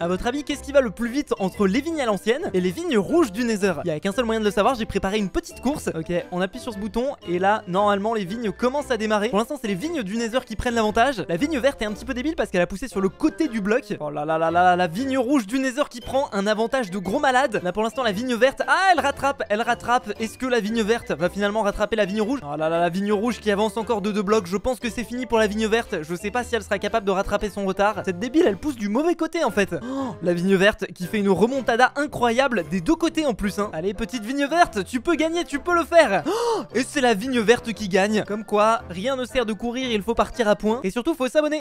A votre avis, qu'est-ce qui va le plus vite entre les vignes à l'ancienne et les vignes rouges du Nether? Il y a qu'un seul moyen de le savoir, j'ai préparé une petite course. Ok, on appuie sur ce bouton et là, normalement, les vignes commencent à démarrer. Pour l'instant, c'est les vignes du Nether qui prennent l'avantage. La vigne verte est un petit peu débile parce qu'elle a poussé sur le côté du bloc. Oh là là là là, la vigne rouge du Nether qui prend un avantage de gros malade. Là, pour l'instant, la vigne verte, ah, elle rattrape, elle rattrape. Est-ce que la vigne verte va finalement rattraper la vigne rouge? Oh là là, la vigne rouge qui avance encore de deux blocs. Je pense que c'est fini pour la vigne verte. Je sais pas si elle sera capable de rattraper son retard. Cette débile, elle pousse du mauvais côté en fait. Oh, la vigne verte qui fait une remontada incroyable des deux côtés en plus. Hein. Allez, petite vigne verte, tu peux gagner, tu peux le faire. Oh, et c'est la vigne verte qui gagne. Comme quoi, rien ne sert de courir, il faut partir à point. Et surtout, faut s'abonner.